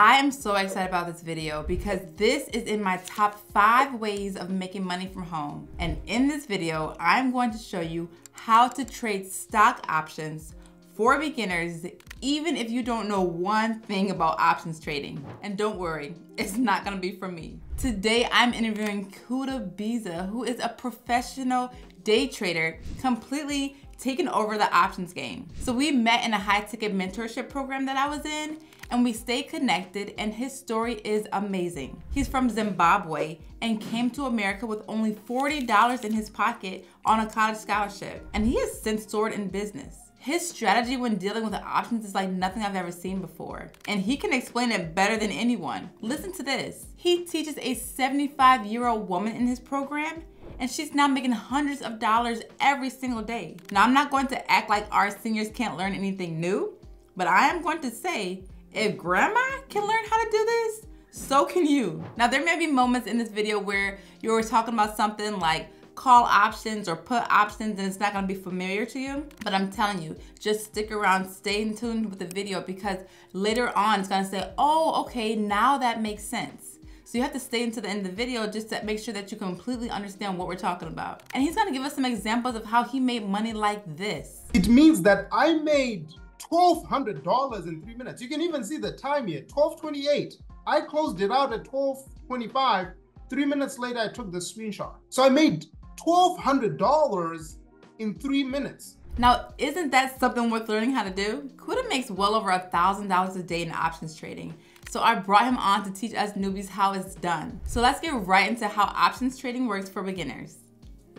I am so excited about this video because this is in my top five ways of making money from home. And in this video, I'm going to show you how to trade stock options for beginners, even if you don't know one thing about options trading. And don't worry, it's not gonna be for me. Today, I'm interviewing Kuda Biza, who is a professional day trader, completely taking over the options game. So we met in a high ticket mentorship program that I was in and we stayed connected and his story is amazing. He's from Zimbabwe and came to America with only $40 in his pocket on a college scholarship and he has since soared in business. His strategy when dealing with options is like nothing I've ever seen before. And he can explain it better than anyone. Listen to this. He teaches a 75 year old woman in his program and she's now making hundreds of dollars every single day. Now, I'm not going to act like our seniors can't learn anything new, but I am going to say if grandma can learn how to do this, so can you. Now, there may be moments in this video where you're talking about something like call options or put options and it's not gonna be familiar to you. But I'm telling you, just stick around, stay in tune with the video because later on it's gonna say, oh, okay, now that makes sense. So you have to stay until the end of the video just to make sure that you completely understand what we're talking about. And he's gonna give us some examples of how he made money like this. It means that I made $1,200 in three minutes. You can even see the time here, 1228. I closed it out at 1225. Three minutes later, I took the screenshot. So I made $1,200 in three minutes. Now, isn't that something worth learning how to do? Kuda makes well over a $1,000 a day in options trading. So I brought him on to teach us newbies how it's done. So let's get right into how options trading works for beginners.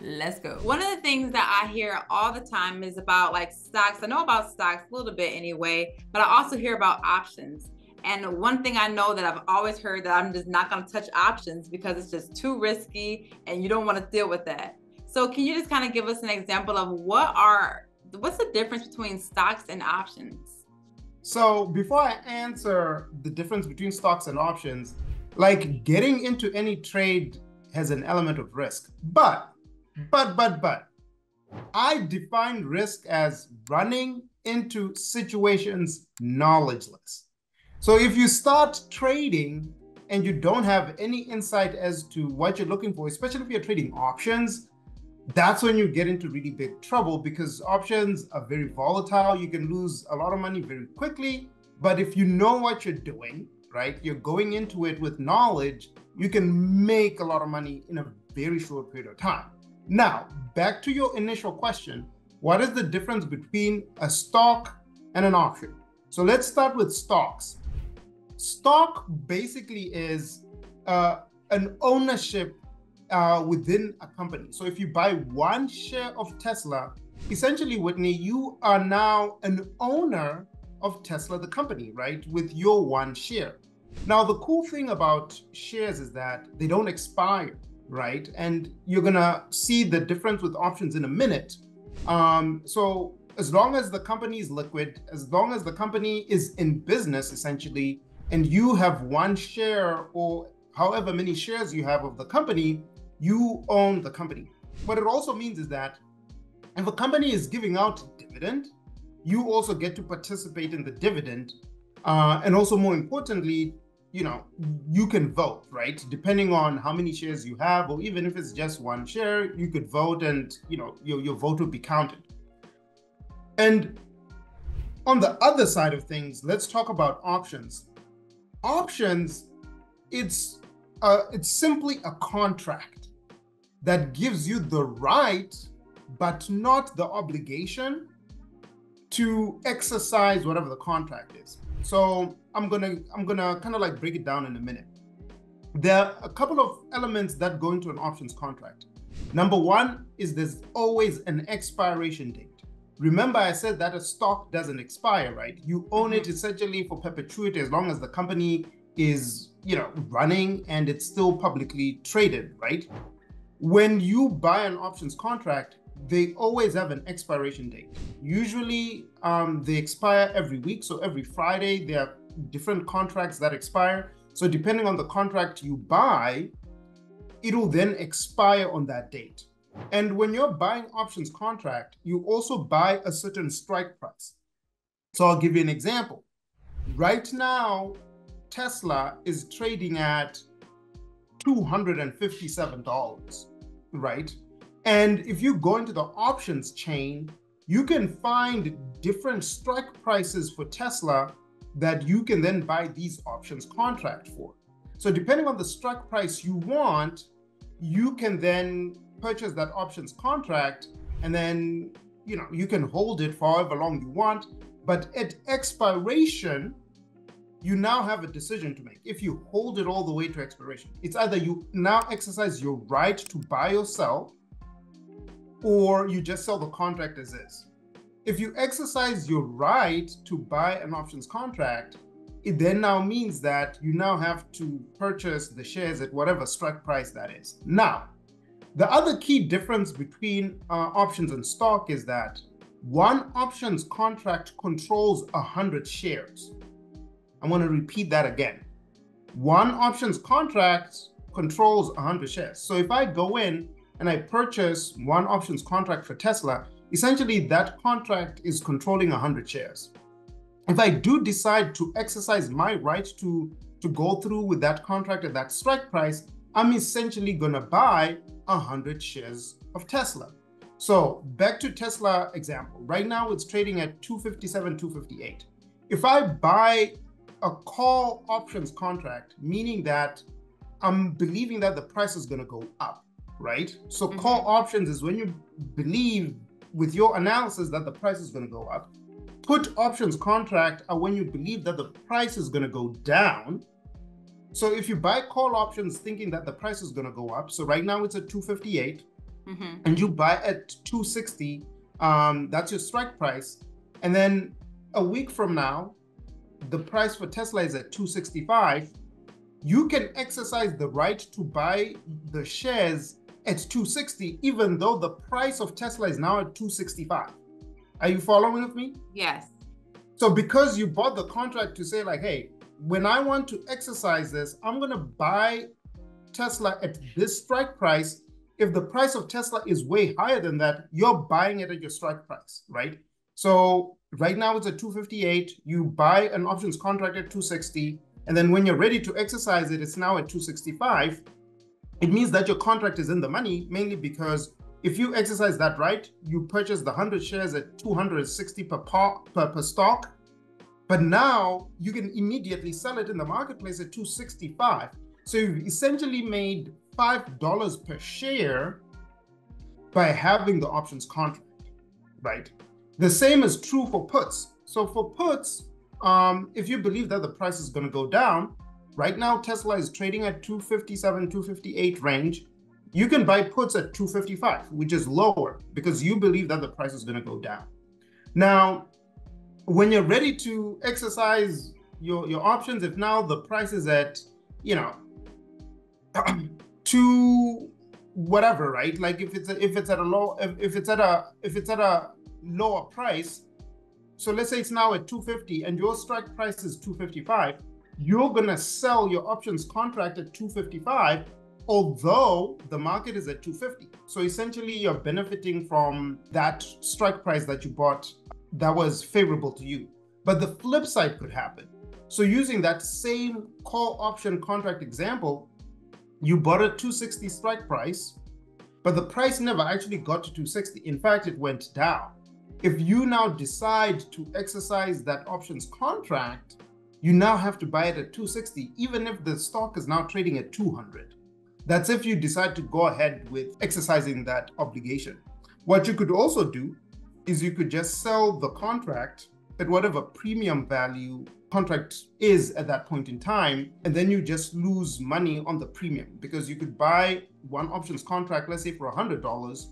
Let's go. One of the things that I hear all the time is about like stocks. I know about stocks a little bit anyway, but I also hear about options. And one thing I know that I've always heard that I'm just not going to touch options because it's just too risky and you don't want to deal with that. So can you just kind of give us an example of what are what's the difference between stocks and options? So before I answer the difference between stocks and options, like getting into any trade has an element of risk. But, but, but, but, I define risk as running into situations knowledgeless. So if you start trading and you don't have any insight as to what you're looking for, especially if you're trading options, that's when you get into really big trouble because options are very volatile. You can lose a lot of money very quickly. But if you know what you're doing, right, you're going into it with knowledge, you can make a lot of money in a very short period of time. Now, back to your initial question what is the difference between a stock and an option? So let's start with stocks. Stock basically is uh, an ownership uh, within a company. So if you buy one share of Tesla, essentially, Whitney, you are now an owner of Tesla, the company, right? With your one share. Now, the cool thing about shares is that they don't expire, right? And you're gonna see the difference with options in a minute. Um, so as long as the company is liquid, as long as the company is in business, essentially, and you have one share or however many shares you have of the company, you own the company. What it also means is that if a company is giving out dividend, you also get to participate in the dividend. Uh, and also, more importantly, you know, you can vote, right? Depending on how many shares you have, or even if it's just one share, you could vote and, you know, your, your vote would be counted. And on the other side of things, let's talk about options. Options, it's uh, it's simply a contract that gives you the right, but not the obligation to exercise whatever the contract is. So I'm gonna I'm gonna kind of like break it down in a minute. There are a couple of elements that go into an options contract. Number one is there's always an expiration date. Remember, I said that a stock doesn't expire, right? You own it mm-hmm. essentially for perpetuity as long as the company is, you know, running and it's still publicly traded, right? When you buy an options contract, they always have an expiration date. Usually, um, they expire every week. So every Friday, there are different contracts that expire. So depending on the contract you buy, it'll then expire on that date. And when you're buying options contract, you also buy a certain strike price. So I'll give you an example. Right now, Tesla is trading at $257, right? And if you go into the options chain, you can find different strike prices for Tesla that you can then buy these options contract for. So depending on the strike price you want, you can then purchase that options contract and then you know you can hold it for however long you want but at expiration you now have a decision to make. If you hold it all the way to expiration it's either you now exercise your right to buy or sell or you just sell the contract as is. If you exercise your right to buy an options contract it then now means that you now have to purchase the shares at whatever strike price that is. Now the other key difference between uh, options and stock is that one options contract controls 100 shares. I want to repeat that again. One options contract controls 100 shares. So if I go in and I purchase one options contract for Tesla, essentially that contract is controlling 100 shares. If I do decide to exercise my right to, to go through with that contract at that strike price, I'm essentially going to buy 100 shares of Tesla. So back to Tesla example. Right now it's trading at 257, 258. If I buy a call options contract, meaning that I'm believing that the price is going to go up, right? So mm-hmm. call options is when you believe with your analysis that the price is going to go up. Put options contract are when you believe that the price is going to go down. So if you buy call options thinking that the price is going to go up, so right now it's at 258, mm-hmm. and you buy at 260, um, that's your strike price. And then a week from now, the price for Tesla is at 265. You can exercise the right to buy the shares at 260, even though the price of Tesla is now at 265. Are you following with me? Yes. So because you bought the contract to say like, hey, when I want to exercise this, I'm going to buy Tesla at this strike price. If the price of Tesla is way higher than that, you're buying it at your strike price, right? So right now it's at 258. You buy an options contract at 260. And then when you're ready to exercise it, it's now at 265. It means that your contract is in the money, mainly because if you exercise that right, you purchase the 100 shares at 260 per, per, per stock but now you can immediately sell it in the marketplace at 265. So you've essentially made $5 per share by having the options contract, right? The same is true for puts. So for puts, um, if you believe that the price is going to go down, right now Tesla is trading at 257, 258 range. You can buy puts at 255, which is lower because you believe that the price is going to go down. Now, when you're ready to exercise your your options, if now the price is at, you know, to whatever, right? Like if it's a, if it's at a low if, if it's at a if it's at a lower price, so let's say it's now at 250 and your strike price is 255, you're gonna sell your options contract at 255, although the market is at 250. So essentially you're benefiting from that strike price that you bought that was favorable to you. But the flip side could happen. So using that same call option contract example, you bought a 260 strike price, but the price never actually got to 260. In fact, it went down. If you now decide to exercise that options contract, you now have to buy it at 260, even if the stock is now trading at 200. That's if you decide to go ahead with exercising that obligation. What you could also do is you could just sell the contract at whatever premium value contract is at that point in time and then you just lose money on the premium because you could buy one options contract let's say for hundred dollars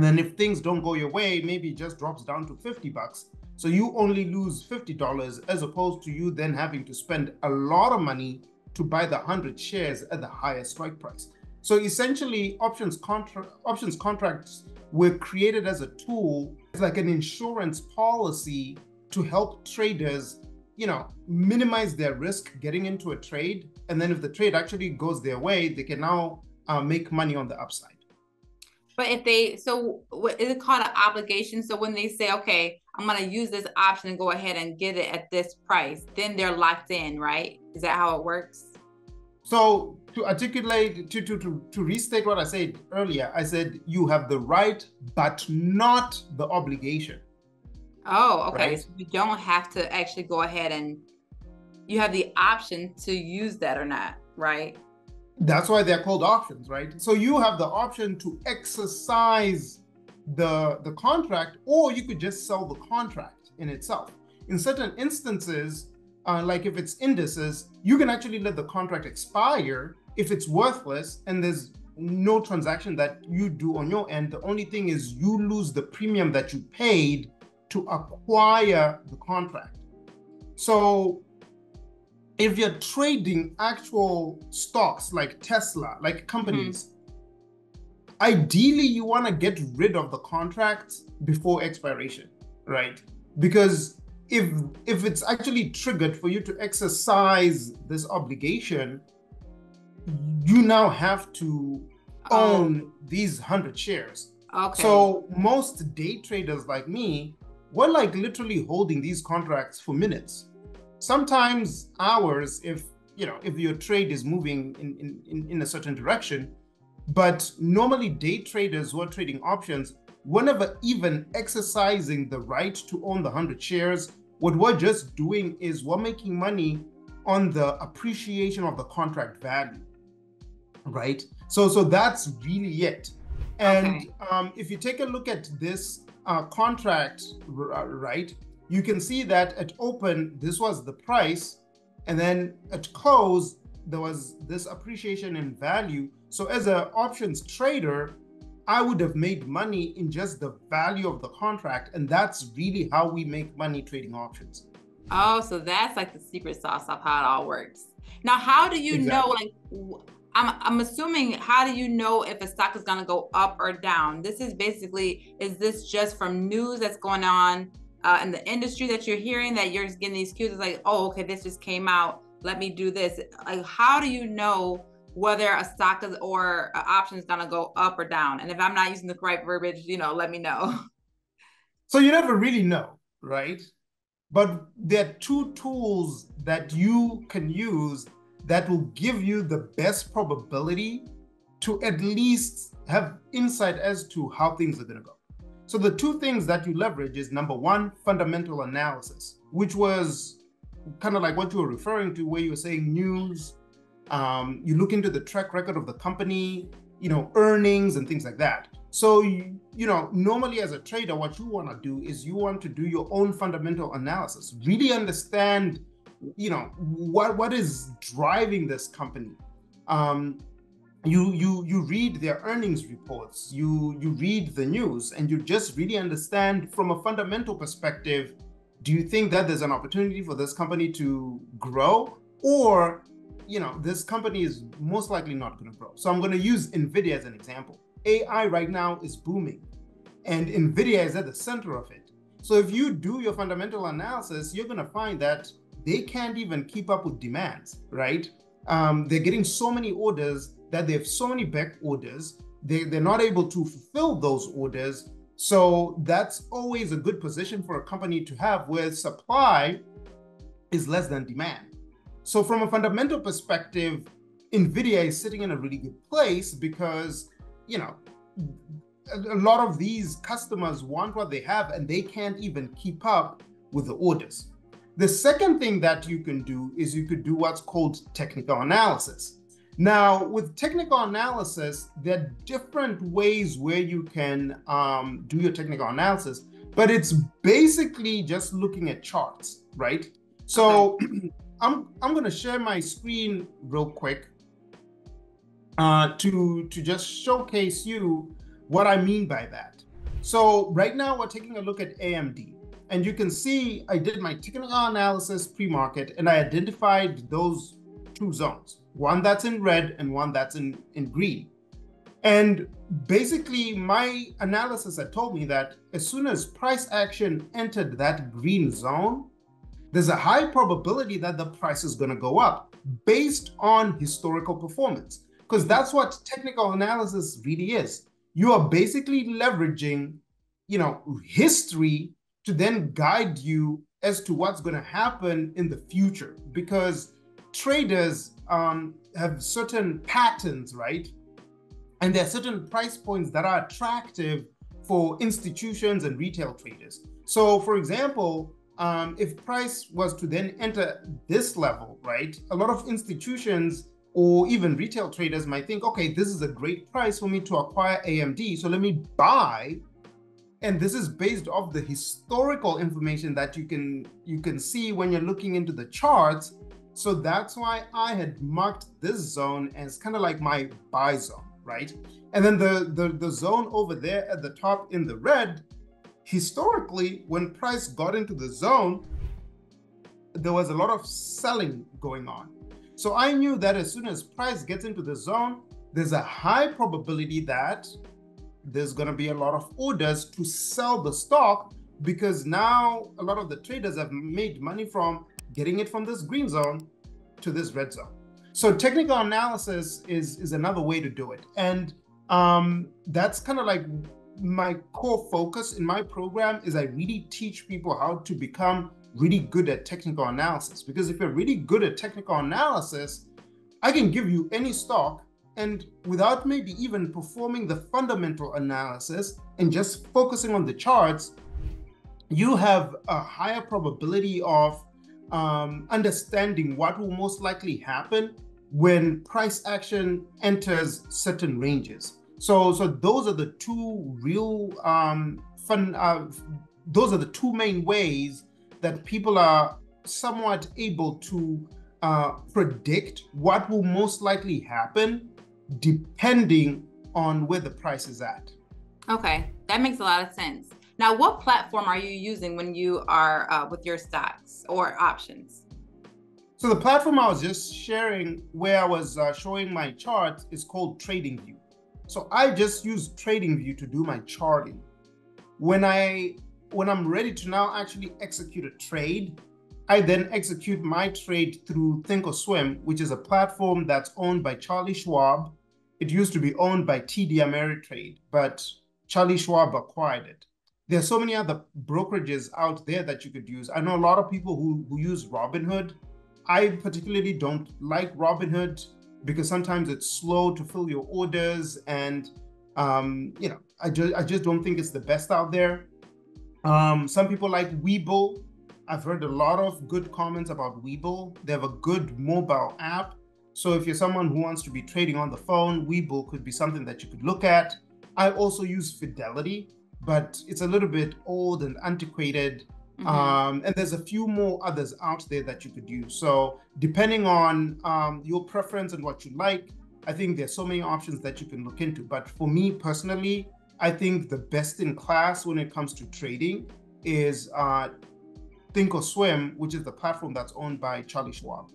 and then if things don't go your way maybe it just drops down to 50 bucks so you only lose $50 as opposed to you then having to spend a lot of money to buy the 100 shares at the highest strike price so essentially options contra- options contracts were created as a tool, it's like an insurance policy to help traders, you know, minimize their risk getting into a trade. And then if the trade actually goes their way, they can now uh, make money on the upside. But if they, so what is it called an obligation? So when they say, okay, I'm going to use this option and go ahead and get it at this price, then they're locked in, right? Is that how it works? So to articulate, to, to, to, to restate what I said earlier, I said you have the right, but not the obligation. Oh, okay. Right? So you don't have to actually go ahead and you have the option to use that or not, right? That's why they're called options, right? So you have the option to exercise the the contract, or you could just sell the contract in itself. In certain instances, uh, like if it's indices, you can actually let the contract expire if it's worthless and there's no transaction that you do on your end. The only thing is you lose the premium that you paid to acquire the contract. So if you're trading actual stocks like Tesla, like companies, mm-hmm. ideally you want to get rid of the contract before expiration, right? Because if if it's actually triggered for you to exercise this obligation, you now have to oh. own these 100 shares. Okay. So most day traders like me we're like literally holding these contracts for minutes, sometimes hours if you know if your trade is moving in, in, in a certain direction. But normally day traders who are trading options, whenever even exercising the right to own the 100 shares, what we're just doing is we're making money on the appreciation of the contract value right so so that's really it and okay. um, if you take a look at this uh, contract, uh, right, you can see that at open, this was the price. And then at close, there was this appreciation in value. So as an options trader, I would have made money in just the value of the contract. And that's really how we make money trading options. Oh, so that's like the secret sauce of how it all works. Now, how do you exactly. know, like, I'm, I'm assuming how do you know if a stock is going to go up or down this is basically is this just from news that's going on uh, in the industry that you're hearing that you're getting these cues is like oh okay this just came out. Let me do this. Like how do you know whether a stock is or option is going to go up or down? And if i'm not using the correct verbiage you know let me know. So you never really know right? But there are two tools that you can use that will give you the best probability to at least have insight as to how things are going to go. So the two things that you leverage is number one, fundamental analysis, which was kind of like what you were referring to, where you were saying news. Um, you look into the track record of the company, you know, earnings and things like that. So you, know, normally as a trader, what you want to do is you want to do your own fundamental analysis, really understand you know what what is driving this company um, you you you read their earnings reports you you read the news and you just really understand from a fundamental perspective do you think that there's an opportunity for this company to grow? Or you know this company is most likely not going to grow. So i'm going to use nvidia as an example. Ai right now is booming and nvidia is at the center of it. So if you do your fundamental analysis you're going to find that they can't even keep up with demands, right? Um, they're getting so many orders that they have so many back orders. They, they're not able to fulfill those orders. So that's always a good position for a company to have where supply is less than demand. So from a fundamental perspective, NVIDIA is sitting in a really good place because, you know, a lot of these customers want what they have and they can't even keep up with the orders. The second thing that you can do is you could do what's called technical analysis. Now, with technical analysis, there are different ways where you can um, do your technical analysis, but it's basically just looking at charts, right? So. I'm, I'm going to share my screen real quick uh, to, to just showcase you what I mean by that. So right now we're taking a look at AMD. And you can see I did my technical analysis pre-market and I identified those two zones, one that's in red and one that's in, in green. And basically my analysis had told me that as soon as price action entered that green zone, there's a high probability that the price is going to go up based on historical performance because that's what technical analysis really is you are basically leveraging, you know, history to then guide you as to what's going to happen in the future because traders um, have certain patterns, right? And there are certain price points that are attractive for institutions and retail traders. So, for example, um, if price was to then enter this level, right, a lot of institutions or even retail traders might think, okay, this is a great price for me to acquire AMD, so let me buy. And this is based off the historical information that you can you can see when you're looking into the charts. So that's why I had marked this zone as kind of like my buy zone, right? And then the, the the zone over there at the top in the red historically, when price got into the zone, there was a lot of selling going on. So I knew that as soon as price gets into the zone, there's a high probability that there's going to be a lot of orders to sell the stock because now a lot of the traders have made money from getting it from this green zone to this red zone. So technical analysis is is another way to do it, and um, that's kind of like my core focus in my program is I really teach people how to become really good at technical analysis. Because if you're really good at technical analysis, I can give you any stock and without maybe even performing the fundamental analysis and just focusing on the charts, you have a higher probability of um, understanding what will most likely happen when price action enters certain ranges. So, so those are the two real um, fun. Uh, those are the two main ways that people are somewhat able to uh, predict what will most likely happen, depending on where the price is at. Okay, that makes a lot of sense. Now, what platform are you using when you are uh, with your stocks or options? So the platform I was just sharing, where I was uh, showing my chart, is called TradingView. So I just use TradingView to do my charting. When I when I'm ready to now actually execute a trade, I then execute my trade through Thinkorswim, which is a platform that's owned by Charlie Schwab. It used to be owned by TD Ameritrade, but Charlie Schwab acquired it. There are so many other brokerages out there that you could use. I know a lot of people who, who use Robinhood. I particularly don't like Robinhood because sometimes it's slow to fill your orders and um, you know I just I just don't think it's the best out there. Um, some people like Webull. I've heard a lot of good comments about Webull. They have a good mobile app. So if you're someone who wants to be trading on the phone, Webull could be something that you could look at. I also use Fidelity, but it's a little bit old and antiquated. Mm-hmm. Um, and there's a few more others out there that you could use. So depending on um, your preference and what you like, I think there's so many options that you can look into. But for me personally, I think the best in class when it comes to trading is uh, Thinkorswim, which is the platform that's owned by Charlie Schwab.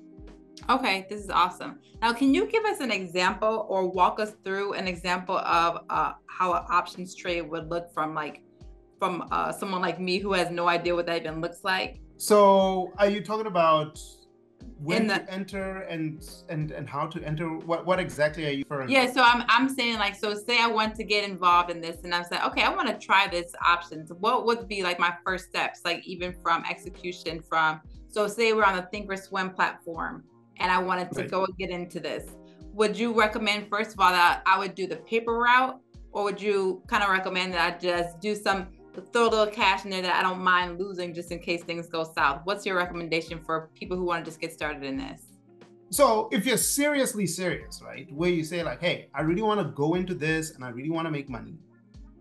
Okay, this is awesome. Now, can you give us an example or walk us through an example of uh, how an options trade would look from like from uh, someone like me who has no idea what that even looks like. So, are you talking about when the, to enter and and and how to enter? What what exactly are you referring? Yeah, so I'm I'm saying like so. Say I want to get involved in this, and I'm saying, okay, I want to try this options. What would be like my first steps, like even from execution? From so say we're on the Thinkorswim platform, and I wanted to right. go and get into this. Would you recommend first of all that I would do the paper route, or would you kind of recommend that I just do some throw a little cash in there that I don't mind losing just in case things go south. What's your recommendation for people who want to just get started in this? So if you're seriously serious, right, where you say like, hey, I really want to go into this and I really want to make money,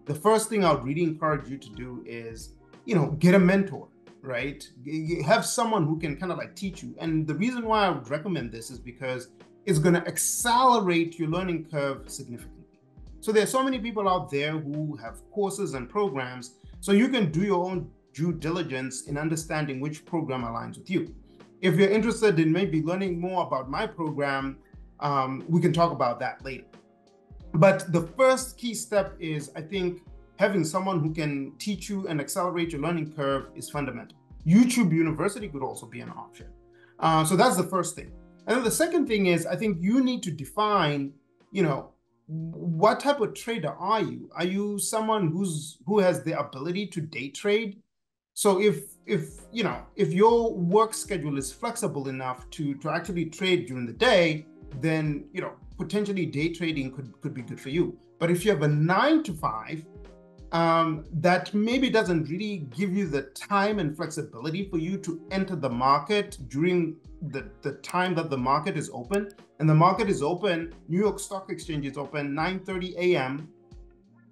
the first thing I would really encourage you to do is, you know, get a mentor, right? You have someone who can kind of like teach you. And the reason why I would recommend this is because it's going to accelerate your learning curve significantly. So there's so many people out there who have courses and programs so you can do your own due diligence in understanding which program aligns with you. If you're interested in maybe learning more about my program, um, we can talk about that later. But the first key step is, I think, having someone who can teach you and accelerate your learning curve is fundamental. YouTube University could also be an option. Uh, so that's the first thing. And then the second thing is, I think you need to define, you know, what type of trader are you? Are you someone who's who has the ability to day trade? So if if you know if your work schedule is flexible enough to to actually trade during the day, then you know potentially day trading could could be good for you. But if you have a nine to five, um, that maybe doesn't really give you the time and flexibility for you to enter the market during the, the time that the market is open. And the market is open, New York Stock Exchange is open 9:30 a.m.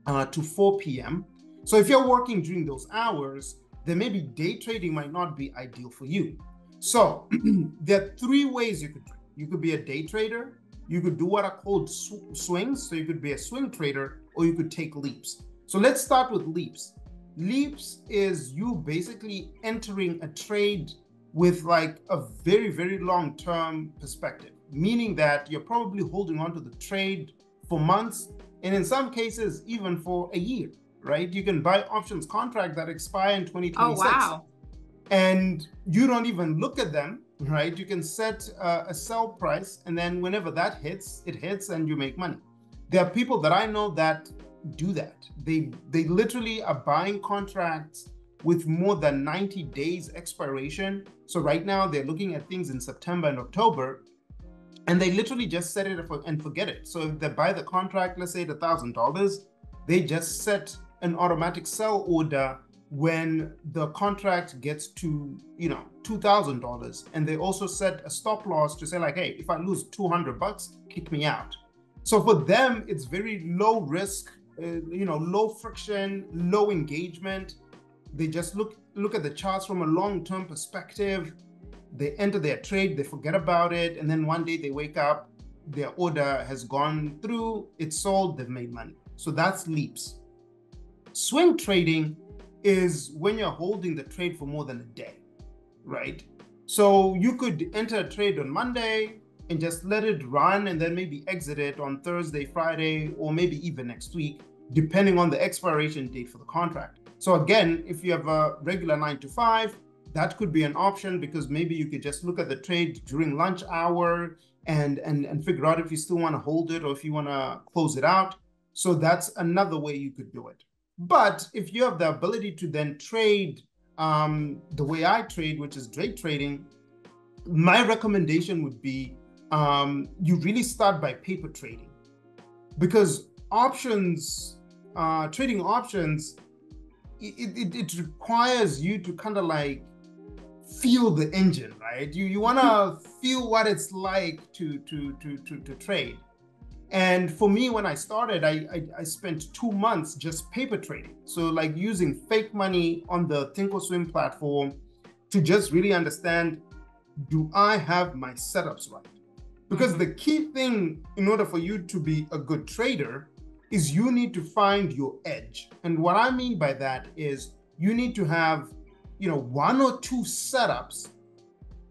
Uh, to 4 p.m. So if you're working during those hours, then maybe day trading might not be ideal for you. So there are three ways you could trade. You could be a day trader, you could do what are called sw- swings. So you could be a swing trader, or you could take leaps. So let's start with leaps. Leaps is you basically entering a trade with like a very, very long term perspective, meaning that you're probably holding on to the trade for months and in some cases, even for a year, right? You can buy options contract that expire in 2026. Oh, wow. And you don't even look at them, right? You can set uh, a sell price, and then whenever that hits, it hits and you make money. There are people that I know that do that. They they literally are buying contracts with more than 90 days expiration. So right now they're looking at things in September and October, and they literally just set it and forget it. So if they buy the contract, let's say at thousand dollars, they just set an automatic sell order when the contract gets to you know two thousand dollars, and they also set a stop loss to say like, hey, if I lose two hundred bucks, kick me out. So for them, it's very low risk Uh, you know, low friction, low engagement. They just look look at the charts from a long-term perspective. They enter their trade, they forget about it, and then one day they wake up, their order has gone through, it's sold, they've made money. So that's leaps. Swing trading is when you're holding the trade for more than a day, right? So you could enter a trade on Monday and just let it run and then maybe exit it on Thursday, Friday, or maybe even next week depending on the expiration date for the contract. So again, if you have a regular nine to five, that could be an option because maybe you could just look at the trade during lunch hour and and and figure out if you still want to hold it or if you want to close it out. So that's another way you could do it. But if you have the ability to then trade um, the way I trade, which is day trading, my recommendation would be um, you really start by paper trading because options, uh, trading options, it, it, it requires you to kind of like feel the engine, right? You you want to feel what it's like to, to to to to trade. And for me, when I started, I, I, I spent two months just paper trading. So like using fake money on the Thinkorswim platform to just really understand, do I have my setups right? Because mm-hmm. the key thing in order for you to be a good trader is you need to find your edge. And what I mean by that is you need to have, you know, one or two setups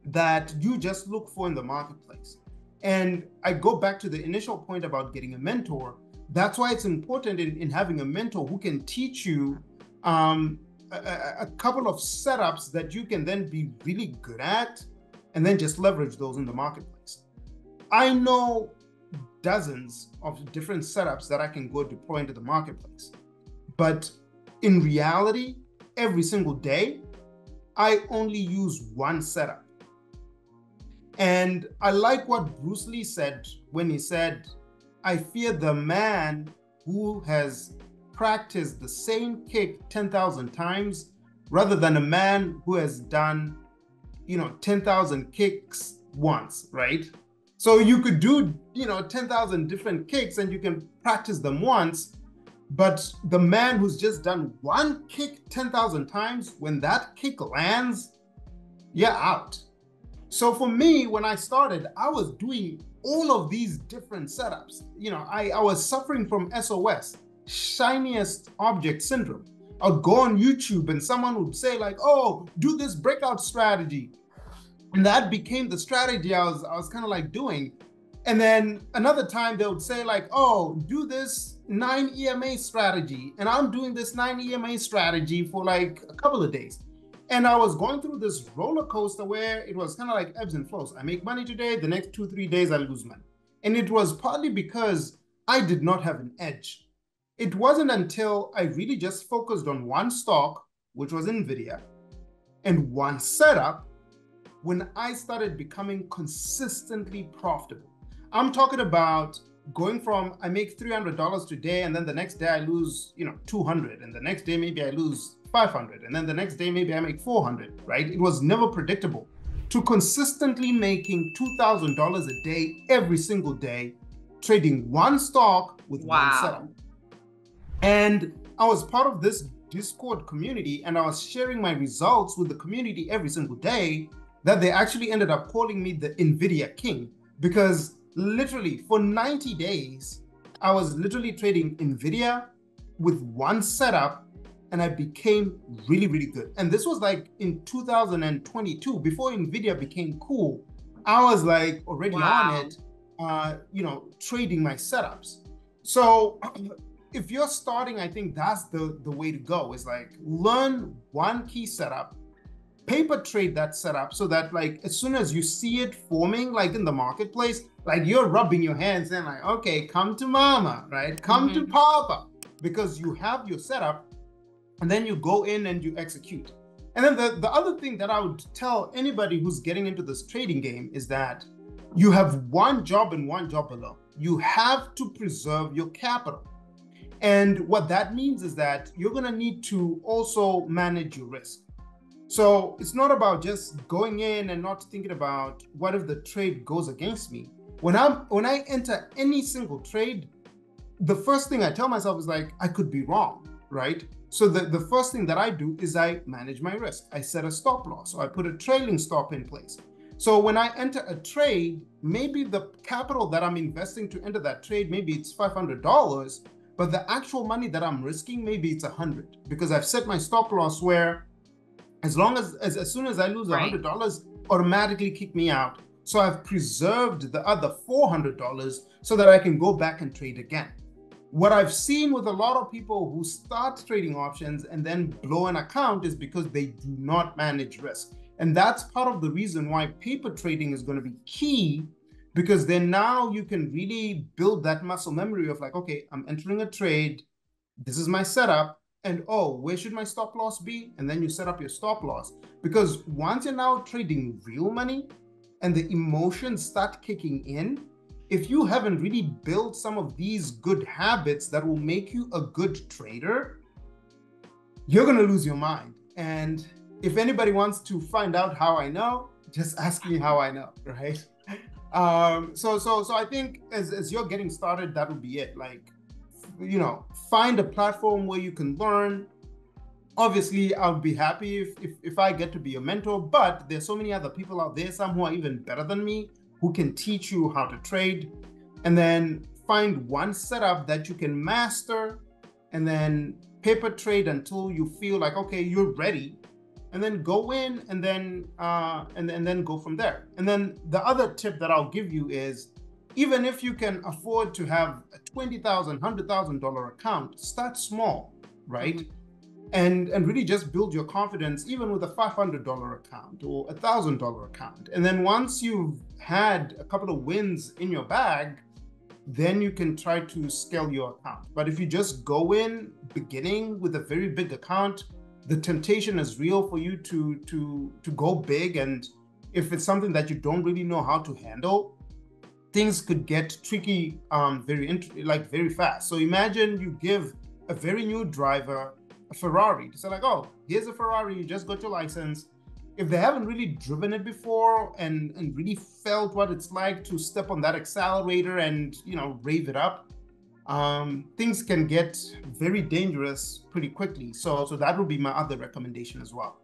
that you just look for in the marketplace. And I go back to the initial point about getting a mentor. That's why it's important in, in having a mentor who can teach you um, a, a couple of setups that you can then be really good at and then just leverage those in the marketplace. I know dozens of different setups that I can go deploy into the marketplace. But in reality, every single day, I only use one setup. And I like what Bruce Lee said when he said, I fear the man who has practiced the same kick 10,000 times rather than a man who has done, you know, 10,000 kicks once, right? So you could do, you know, 10,000 different kicks and you can practice them once. But the man who's just done one kick 10,000 times, when that kick lands, you're out. So for me, when I started, I was doing all of these different setups. You know, I, I was suffering from SOS, shiniest object syndrome. I'd go on YouTube and someone would say, like, oh, do this breakout strategy and that became the strategy I was I was kind of like doing. And then another time they would say like, "Oh, do this nine EMA strategy," and I'm doing this nine EMA strategy for like a couple of days. And I was going through this roller coaster where it was kind of like ebbs and flows. I make money today, the next two three days I lose money, and it was partly because I did not have an edge. It wasn't until I really just focused on one stock, which was NVIDIA, and one setup when I started becoming consistently profitable. I'm talking about going from I make $300 today and then the next day I lose, you know, 200 and the next day maybe I lose 500 and then the next day maybe I make 400, right? It was never predictable. To consistently making $2,000 a day every single day, trading one stock with wow. one setup. And I was part of this Discord community and I was sharing my results with the community every single day that they actually ended up calling me the Nvidia king because literally for 90 days I was literally trading Nvidia with one setup and I became really really good. And this was like in 2022 before Nvidia became cool. I was like already wow. on it uh, you know, trading my setups. So if you're starting, I think that's the the way to go. Is like learn one key setup, paper trade that setup so that like as soon as you see it forming like in the marketplace, like you're rubbing your hands and like, okay, come to mama, right? Come mm-hmm. to papa, because you have your setup, and then you go in and you execute. And then the, the other thing that I would tell anybody who's getting into this trading game is that you have one job and one job alone. You have to preserve your capital. And what that means is that you're going to need to also manage your risk. So it's not about just going in and not thinking about what if the trade goes against me. When I'm when I enter any single trade, the first thing I tell myself is like I could be wrong, right? So the, the first thing that I do is I manage my risk. I set a stop loss or I put a trailing stop in place. So when I enter a trade, maybe the capital that I'm investing to enter that trade, maybe it's $500, but the actual money that I'm risking, maybe it's a 100 because I've set my stop loss where as long as, as, as soon as I lose a $100, right. automatically kick me out. So I've preserved the other $400 so that I can go back and trade again. What I've seen with a lot of people who start trading options and then blow an account is because they do not manage risk. And that's part of the reason why paper trading is going to be key because then now you can really build that muscle memory of like, okay, I'm entering a trade. This is my setup. And oh, where should my stop loss be? And then you set up your stop loss. Because once you're now trading real money and the emotions start kicking in, if you haven't really built some of these good habits that will make you a good trader, you're going to lose your mind. And if anybody wants to find out how I know, just ask me how I know, right? Um, so so so I think as as you're getting started, that would be it. Like, you know, find a platform where you can learn. Obviously, I would be happy if, if if I get to be a mentor, but there's so many other people out there, some who are even better than me, who can teach you how to trade, and then find one setup that you can master, and then paper trade until you feel like okay, you're ready and then go in and then uh, and, and then go from there. And then the other tip that I'll give you is even if you can afford to have a $20,000, $100,000 account, start small, right? Mm-hmm. And, and really just build your confidence even with a $500 account or a $1,000 account. And then once you've had a couple of wins in your bag, then you can try to scale your account. But if you just go in beginning with a very big account, the temptation is real for you to to to go big and if it's something that you don't really know how to handle things could get tricky um very like very fast so imagine you give a very new driver a ferrari to say like oh here's a ferrari you just got your license if they haven't really driven it before and and really felt what it's like to step on that accelerator and you know rave it up um, things can get very dangerous pretty quickly. So, so that would be my other recommendation as well.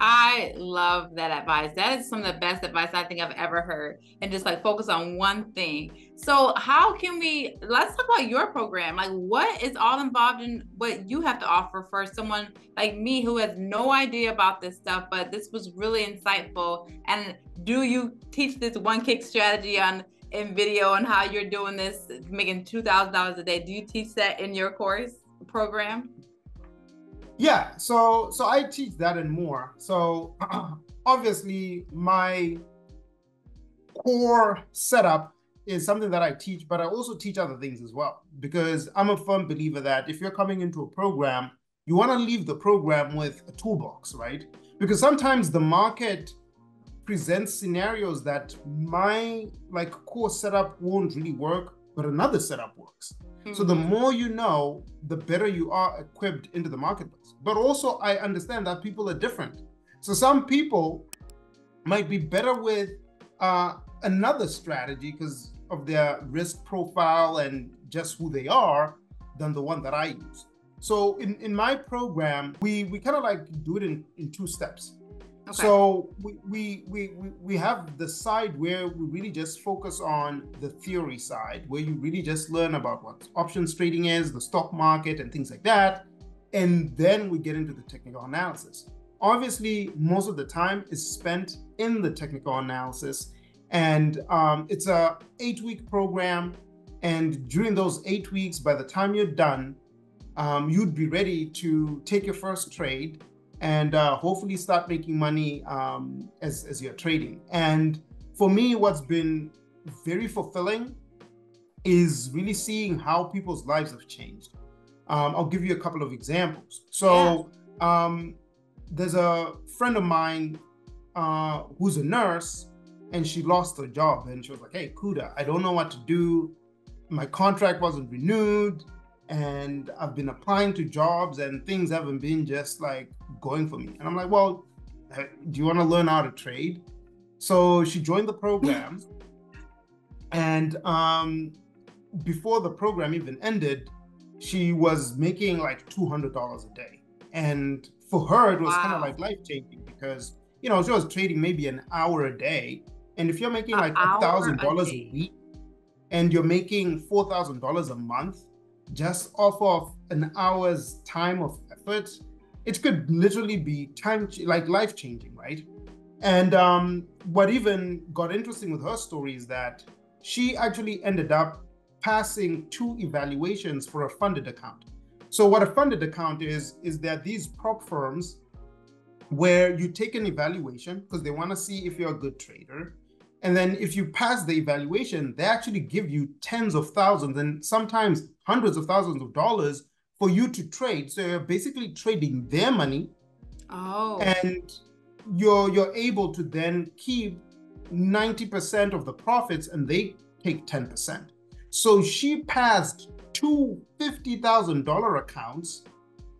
I love that advice. That is some of the best advice I think I've ever heard. And just like focus on one thing. So, how can we let's talk about your program? Like, what is all involved in what you have to offer for someone like me who has no idea about this stuff, but this was really insightful? And do you teach this one kick strategy on NVIDIA on how you're doing this, making two thousand dollars a day. Do you teach that in your course program? Yeah, so so I teach that and more. So obviously my core setup is something that I teach, but I also teach other things as well because I'm a firm believer that if you're coming into a program, you want to leave the program with a toolbox, right? Because sometimes the market presents scenarios that my like core setup won't really work, but another setup works. Mm-hmm. So the mm-hmm. more you know, the better you are equipped into the marketplace. But also I understand that people are different. So some people might be better with uh, another strategy because of their risk profile and just who they are than the one that I use. So in, in my program, we, we kind of like do it in, in two steps. Okay. So we, we, we, we have the side where we really just focus on the theory side, where you really just learn about what options trading is, the stock market, and things like that. And then we get into the technical analysis. Obviously, most of the time is spent in the technical analysis and um, it's a eight week program and during those eight weeks by the time you're done um, you'd be ready to take your first trade and uh, hopefully start making money um, as, as you're trading. And for me what's been very fulfilling is really seeing how people's lives have changed. Um, i'll give you a couple of examples. So yeah. Um, there's a friend of mine uh, who's a nurse and she lost her job. And she was like hey kuda i don't know what to do. My contract wasn't renewed and i've been applying to jobs and things haven't been just like going for me. And i'm like well do you want to learn how to trade? So she joined the program. And um, before the program even ended she was making like $200 a day. And for her it was wow. kind of like life changing because you know she was trading maybe an hour a day. And if you're making like a thousand dollars a week and you're making four thousand dollars a month just off of an hour's time of effort, it could literally be time like life changing, right? And um, what even got interesting with her story is that she actually ended up passing two evaluations for a funded account. So what a funded account is is that these prop firms where you take an evaluation because they want to see if you're a good trader and then if you pass the evaluation, they actually give you tens of thousands and sometimes hundreds of thousands of dollars for you to trade. So you're basically trading their money. Oh. And you're you're able to then keep 90% of the profits and they take 10%. So she passed two $50,000 accounts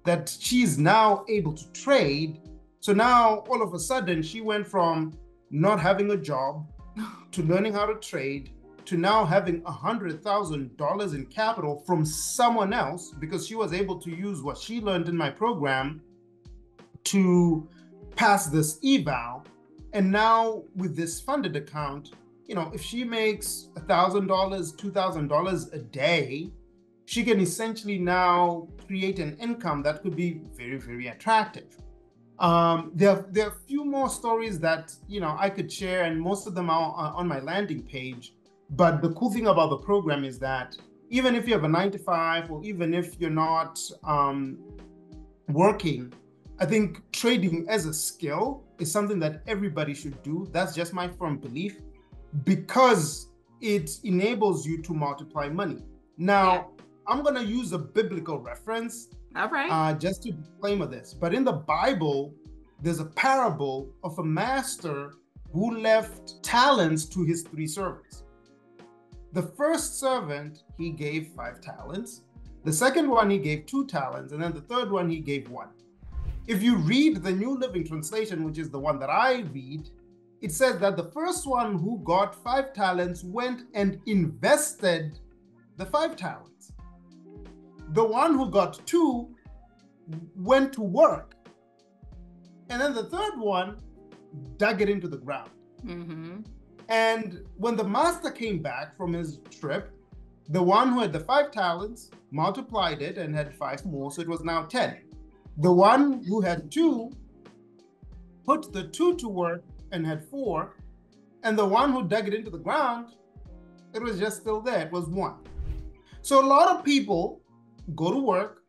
that she's now able to trade. So now all of a sudden she went from not having a job to learning how to trade to now having a hundred thousand dollars in capital from someone else because she was able to use what she learned in my program to pass this eval and now with this funded account you know if she makes a thousand dollars two thousand dollars a day she can essentially now create an income that could be very very attractive um, there, there are a few more stories that you know I could share, and most of them are on my landing page. But the cool thing about the program is that even if you have a nine to five, or even if you're not um, working, I think trading as a skill is something that everybody should do. That's just my firm belief, because it enables you to multiply money. Now, yeah. I'm gonna use a biblical reference all right. Uh, just to claim of this. But in the Bible, there's a parable of a master who left talents to his three servants. The first servant, he gave five talents. The second one, he gave two talents. And then the third one, he gave one. If you read the New Living Translation, which is the one that I read, it says that the first one who got five talents went and invested the five talents. The one who got two went to work. And then the third one dug it into the ground. Mm-hmm. And when the master came back from his trip, the one who had the five talents multiplied it and had five more, so it was now 10. The one who had two put the two to work and had four, and the one who dug it into the ground, it was just still there, it was one. So a lot of people go to work,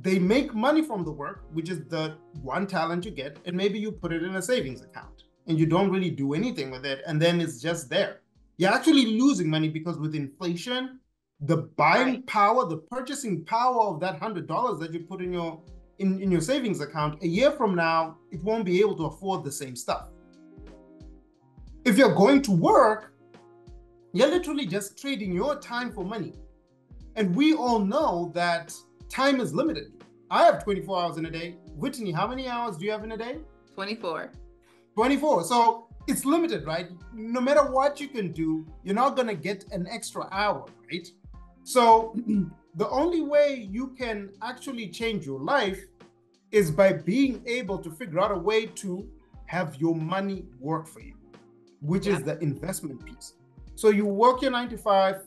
they make money from the work, which is the one talent you get, and maybe you put it in a savings account and you don't really do anything with it, and then it's just there. you're actually losing money because with inflation, the buying Right. power, the purchasing power of that hundred dollars that you put in your in, in your savings account, a year from now, it won't be able to afford the same stuff. If you're going to work, you're literally just trading your time for money. And we all know that time is limited. I have 24 hours in a day. Whitney, how many hours do you have in a day? 24. 24. So it's limited, right? No matter what you can do, you're not going to get an extra hour, right? So the only way you can actually change your life is by being able to figure out a way to have your money work for you, which is the investment piece. So you work your 95,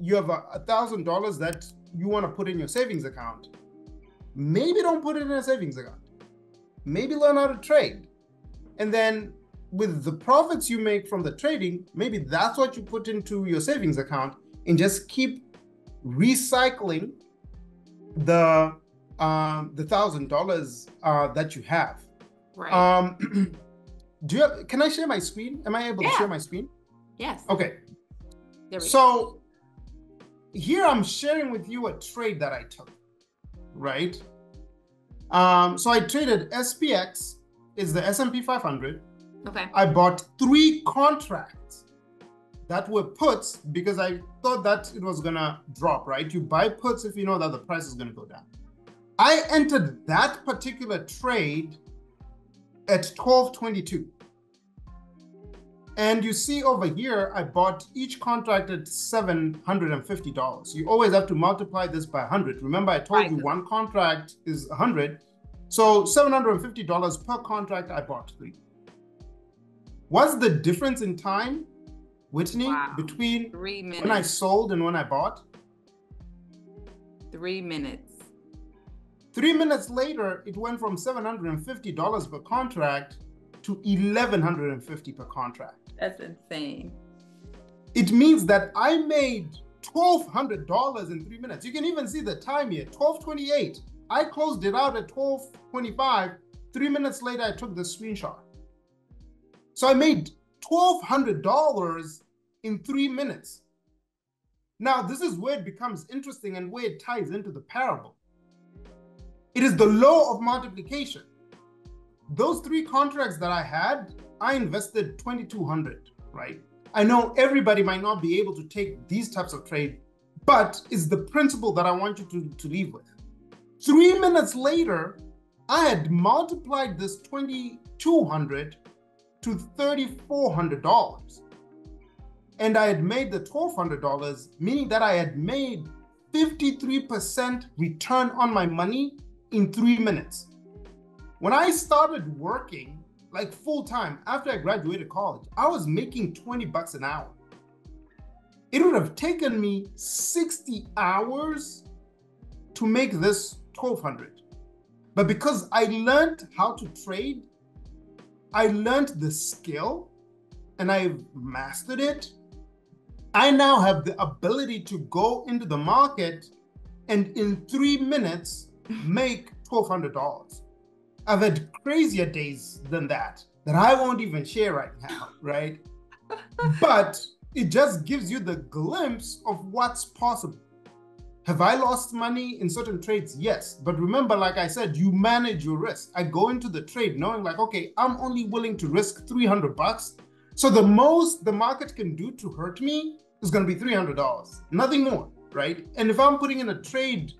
you have a thousand dollars that you want to put in your savings account. Maybe don't put it in a savings account. Maybe learn how to trade. And then with the profits you make from the trading, maybe that's what you put into your savings account and just keep recycling the um the thousand dollars uh that you have. Right. Um do you have, can I share my screen? Am I able to share my screen? yes. Okay. There we go. So here I'm sharing with you a trade that I took, right? Um, so I traded SPX, is the S&P 500. Okay. I bought three contracts that were puts because I thought that it was gonna drop, right? You buy puts if you know that the price is gonna go down. I entered that particular trade at 1222. And you see over here, I bought each contract at $750. You always have to multiply this by 100. Remember, I told Right. you one contract is 100. So $750 per contract, I bought three. What's the difference in time, Whitney, Wow. between Three minutes. when I sold and when I bought? Three minutes. Three minutes later, it went from $750 per contract to $1,150 per contract. That's insane. It means that I made $1,200 in three minutes. You can even see the time here, 1228. I closed it out at 1225. Three minutes later, I took the screenshot. So I made $1,200 in three minutes. Now, this is where it becomes interesting and where it ties into the parable. It is the law of multiplication. Those three contracts that I had, I invested 2200, right? I know everybody might not be able to take these types of trade, but it's the principle that I want you to, to leave with. Three minutes later, I had multiplied this 2,200 to $3,400. And I had made the $1,200, meaning that I had made 53% return on my money in three minutes. When I started working like full time after I graduated college, I was making 20 bucks an hour. It would have taken me 60 hours to make this 1200. But because I learned how to trade, I learned the skill and I've mastered it. I now have the ability to go into the market and in three minutes make $1,200. I've had crazier days than that that I won't even share right now, right? but it just gives you the glimpse of what's possible. Have I lost money in certain trades? Yes. But remember, like I said, you manage your risk. I go into the trade knowing, like, okay, I'm only willing to risk 300 bucks. So the most the market can do to hurt me is going to be $300, nothing more, right? And if I'm putting in a trade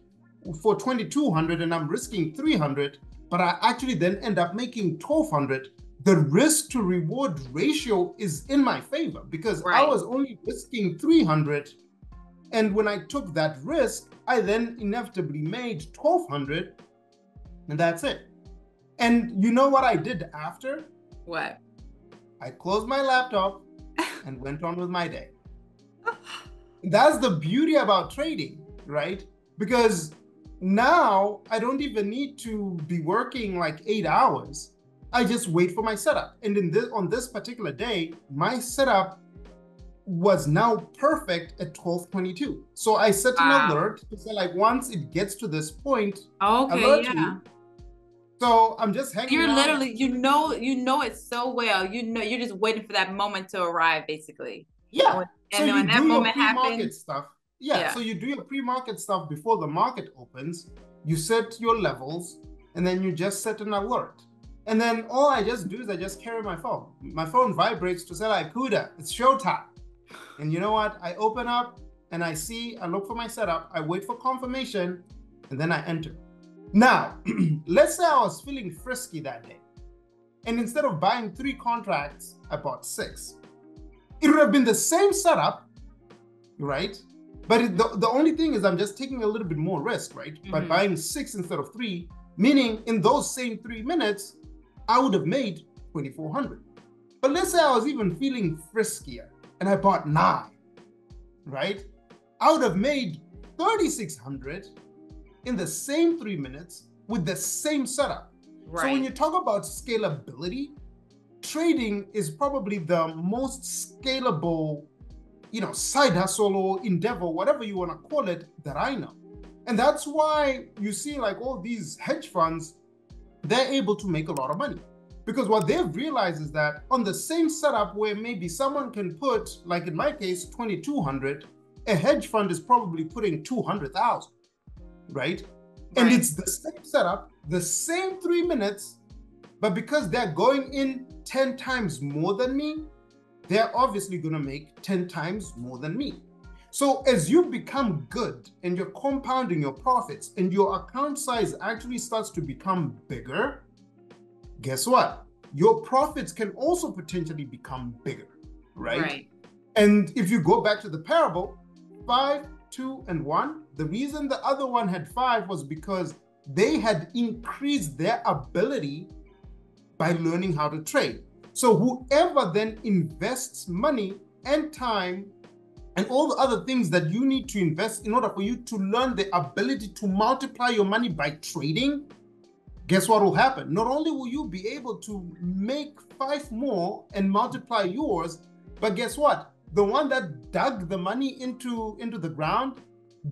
for 2200 and I'm risking 300, but I actually then end up making 1200, the risk to reward ratio is in my favor because I was only risking 300 and when I took that risk, I then inevitably made 1200 and that's it. And you know what I did after? What? I closed my laptop and went on with my day. That's the beauty about trading, right? Because now I don't even need to be working like eight hours. I just wait for my setup. And in this on this particular day, my setup was now perfect at 1222. So I set an Wow. alert to say like once it gets to this point, Okay, alert yeah. you. So I'm just hanging You're out. literally, you know, you know it so well. You know, you're just waiting for that moment to arrive, basically. Yeah. and so when that moment happens, stuff. Yeah, yeah. So you do your pre-market stuff before the market opens. You set your levels, and then you just set an alert. And then all I just do is I just carry my phone. My phone vibrates to say like, "Kuda, it's showtime." And you know what? I open up and I see, I look for my setup, I wait for confirmation, and then I enter. Now, let's say I was feeling frisky that day. And instead of buying three contracts, I bought six. It would have been the same setup, right? But it, the, the only thing is, I'm just taking a little bit more risk, right? Mm-hmm. By buying six instead of three, meaning in those same three minutes, I would have made 2,400. But let's say I was even feeling friskier and I bought nine, right? I would have made 3,600 in the same three minutes with the same setup. Right. So when you talk about scalability, trading is probably the most scalable, you know, side hustle or endeavor, whatever you want to call it, that I know. And that's why you see like all these hedge funds, they're able to make a lot of money. Because what they've realized is that on the same setup where maybe someone can put, like in my case, 2200, a hedge fund is probably putting 200,000 right? right? And it's the same setup, the same three minutes, but because they're going in 10 times more than me, they're obviously going to make 10 times more than me. So as you become good and you're compounding your profits and your account size actually starts to become bigger, guess what? Your profits can also potentially become bigger, right? Right. And if you go back to the parable, five two, and one. The reason the other one had five was because they had increased their ability by learning how to trade. So whoever then invests money and time and all the other things that you need to invest in order for you to learn the ability to multiply your money by trading, guess what will happen? Not only will you be able to make five more and multiply yours, but guess what? the one that dug the money into into the ground,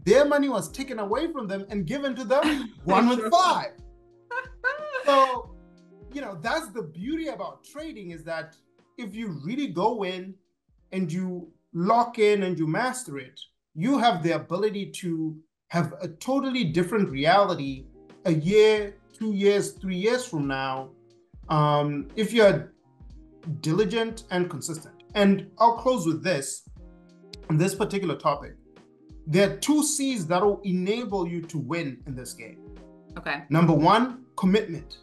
their money was taken away from them and given to them one with five. so, you know, that's the beauty about trading is that if you really go in and you lock in and you master it, you have the ability to have a totally different reality a year, two years, three years from now, um, if you're diligent and consistent. And I'll close with this on this particular topic. There are two C's that will enable you to win in this game. Okay. Number one, commitment.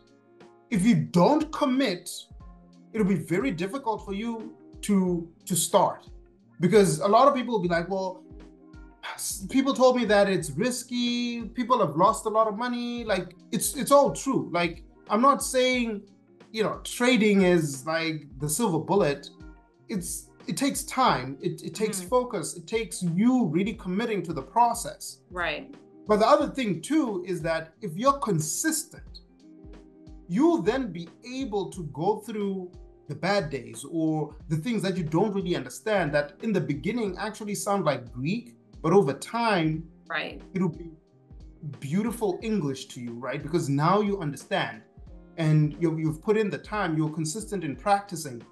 If you don't commit, it'll be very difficult for you to to start because a lot of people will be like, well, people told me that it's risky. People have lost a lot of money. Like it's it's all true. Like I'm not saying, you know, trading is like the silver bullet it's it takes time it, it takes mm. focus it takes you really committing to the process right but the other thing too is that if you're consistent you'll then be able to go through the bad days or the things that you don't really understand that in the beginning actually sound like greek but over time right. it'll be beautiful english to you right? Because now you understand. And you you've put in the time you're consistent in practicing.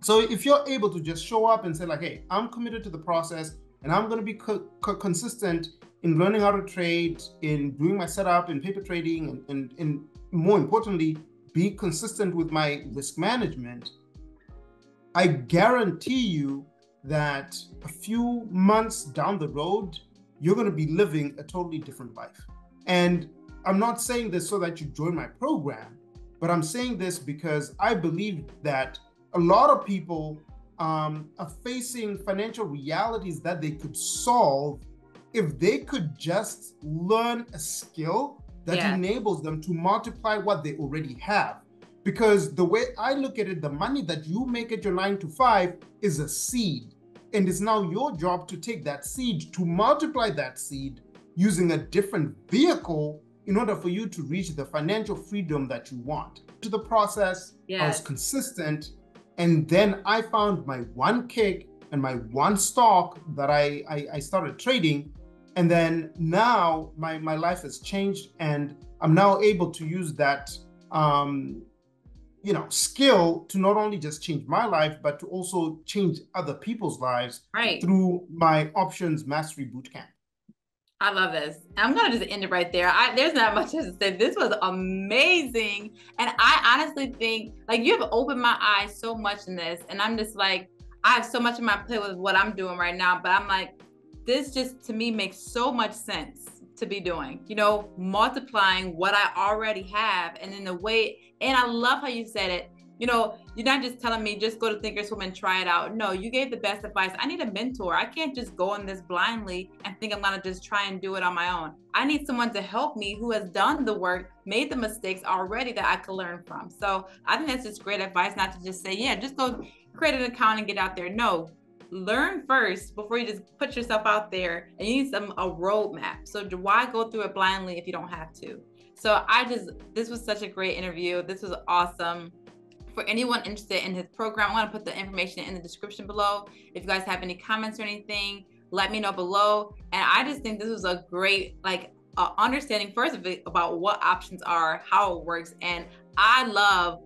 So if you're able to just show up and say like, hey, I'm committed to the process and I'm going to be co- co- consistent in learning how to trade, in doing my setup, in paper trading, and, and, and more importantly, be consistent with my risk management, I guarantee you that a few months down the road, you're going to be living a totally different life. And I'm not saying this so that you join my program, but I'm saying this because I believe that a lot of people um, are facing financial realities that they could solve if they could just learn a skill that yeah. enables them to multiply what they already have. Because the way I look at it, the money that you make at your nine to five is a seed. And it's now your job to take that seed, to multiply that seed using a different vehicle in order for you to reach the financial freedom that you want. To the process, yes. I was consistent and then I found my one kick and my one stock that I, I, I started trading. And then now my, my life has changed and I'm now able to use that um, you know, skill to not only just change my life, but to also change other people's lives right. through my options mastery bootcamp. I love this. I'm gonna just end it right there. I, there's not much to say. This was amazing, and I honestly think like you have opened my eyes so much in this, and I'm just like I have so much in my plate with what I'm doing right now, but I'm like this just to me makes so much sense to be doing. You know, multiplying what I already have, and in the way. And I love how you said it you know, you're not just telling me just go to Thinkorswim and try it out. No, you gave the best advice. I need a mentor. I can't just go on this blindly and think I'm gonna just try and do it on my own. I need someone to help me who has done the work, made the mistakes already that I could learn from. So I think that's just great advice, not to just say, yeah, just go create an account and get out there. No, learn first before you just put yourself out there and you need some a roadmap. So why go through it blindly if you don't have to? So I just this was such a great interview. This was awesome for anyone interested in his program, I'm to put the information in the description below. If you guys have any comments or anything, let me know below. And I just think this was a great, like, uh, understanding first of it about what options are, how it works. And I love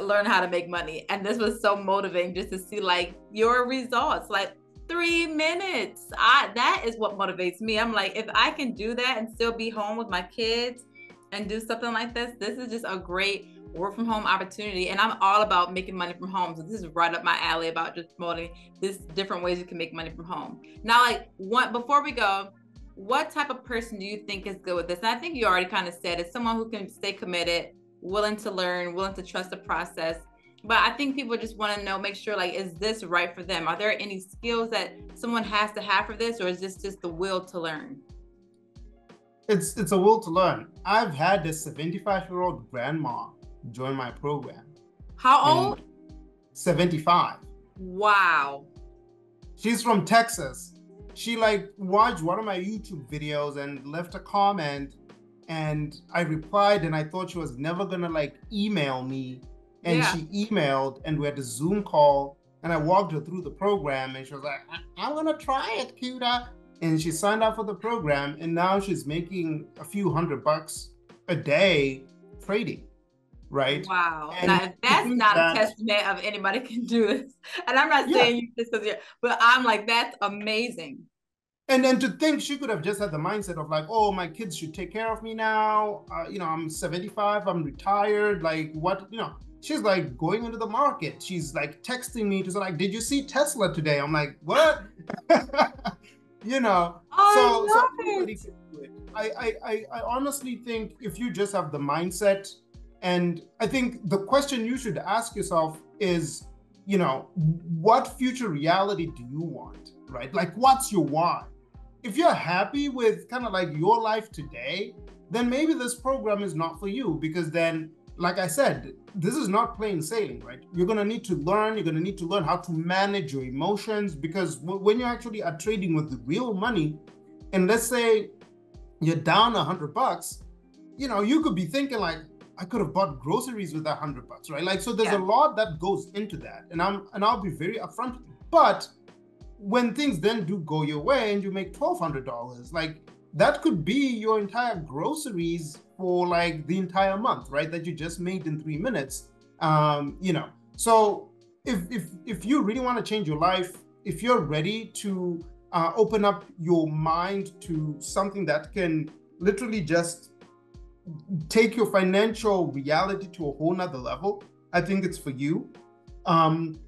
learn how to make money. And this was so motivating just to see like your results, like three minutes. I that is what motivates me. I'm like, if I can do that and still be home with my kids and do something like this, this is just a great work from home opportunity. And I'm all about making money from home. So this is right up my alley about just promoting this different ways you can make money from home. Now, like one before we go, what type of person do you think is good with this? And I think you already kind of said it's someone who can stay committed, willing to learn, willing to trust the process. But I think people just want to know, make sure like, is this right for them? Are there any skills that someone has to have for this, or is this just the will to learn? It's it's a will to learn. I've had this 75 year old grandma join my program. How old? 75. Wow. She's from Texas. She like watched one of my YouTube videos and left a comment and I replied and I thought she was never gonna like email me. And yeah. she emailed and we had a Zoom call and I walked her through the program and she was like, I'm gonna try it, Kuda. And she signed up for the program and now she's making a few hundred bucks a day trading right? Wow. Now, that's not that, a testament of anybody can do this. And I'm not yeah. saying you just because you're, but I'm like, that's amazing. And then to think she could have just had the mindset of like, oh, my kids should take care of me now. Uh, you know, I'm 75, I'm retired. Like, what, you know, she's like going into the market. She's like texting me to say, like, did you see Tesla today? I'm like, what? you know, oh, so, so I, I, I honestly think if you just have the mindset and I think the question you should ask yourself is, you know, what future reality do you want, right? Like, what's your why? If you're happy with kind of like your life today, then maybe this program is not for you because then, like I said, this is not plain sailing, right? You're going to need to learn, you're going to need to learn how to manage your emotions because when you actually are trading with the real money, and let's say you're down a hundred bucks, you know, you could be thinking like, I could have bought groceries with that hundred bucks, right? Like, so there's yeah. a lot that goes into that, and I'm and I'll be very upfront. But when things then do go your way and you make twelve hundred dollars, like that could be your entire groceries for like the entire month, right? That you just made in three minutes. Um, you know, so if if if you really want to change your life, if you're ready to uh, open up your mind to something that can literally just take your financial reality to a whole nother level, I think it's for you. Um,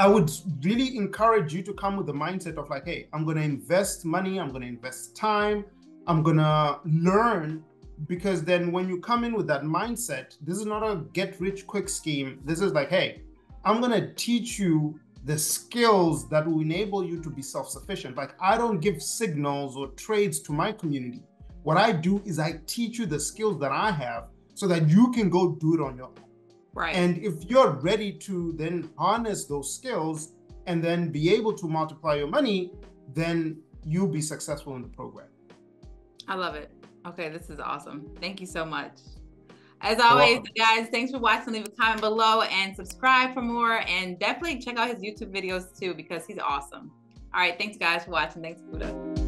I would really encourage you to come with the mindset of like, hey, I'm going to invest money, I'm going to invest time, I'm going to learn. Because then when you come in with that mindset, this is not a get rich quick scheme. This is like, hey, I'm going to teach you the skills that will enable you to be self sufficient. Like, I don't give signals or trades to my community. What I do is I teach you the skills that I have so that you can go do it on your own. Right. And if you're ready to then harness those skills and then be able to multiply your money, then you'll be successful in the program. I love it. Okay, this is awesome. Thank you so much. As always, guys, thanks for watching. Leave a comment below and subscribe for more. And definitely check out his YouTube videos too because he's awesome. All right, thanks guys for watching. Thanks, Kuda.